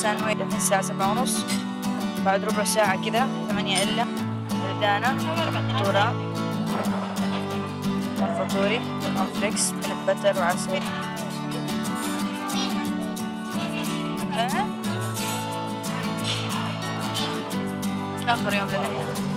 سانوي الحين الساعة سبعة ونص بعد ربع ساعة كذا ثمانية إلا غدانا فطورات فطوري كونفليكس من بتر وعسل؟ آخر يوم لنا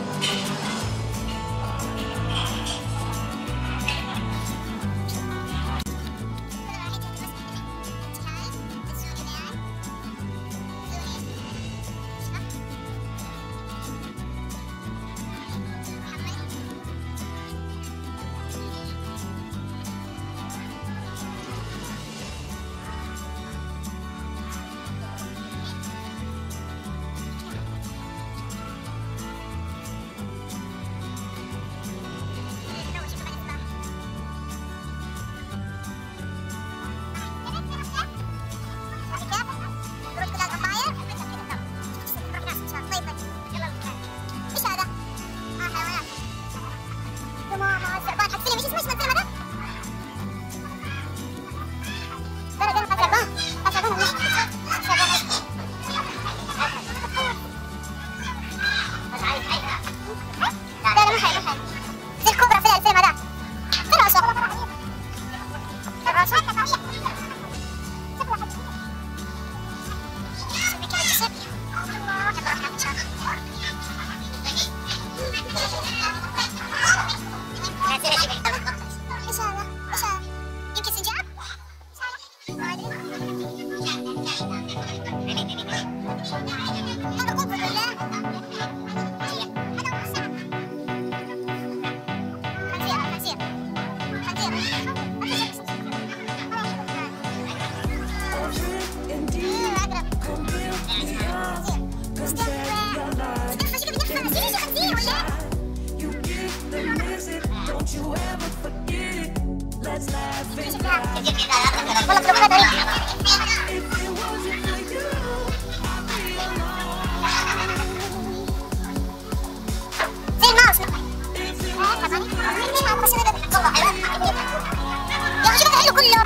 كله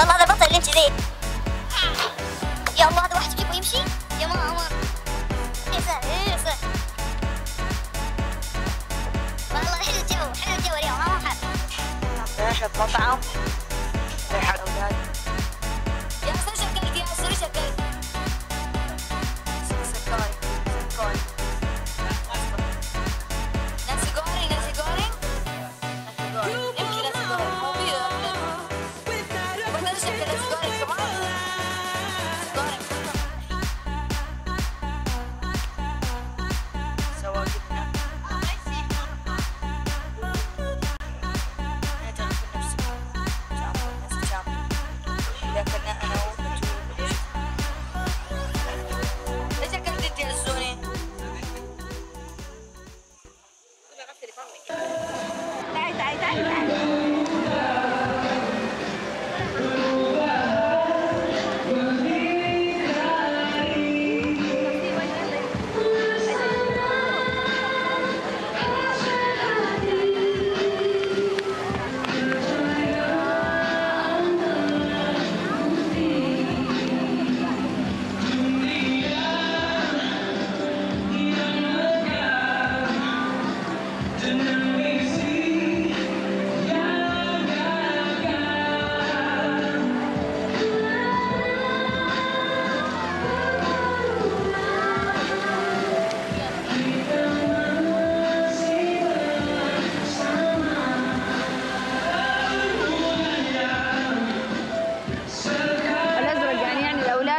الله هذا بطل يمشي زي يا الله هذا واحد كيف يمشي يا ماما يا ساتر يا ساتر والله حلو الجو حلو الجو اليوم ما حر نشط مطعم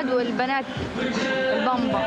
والبنات. البامبا.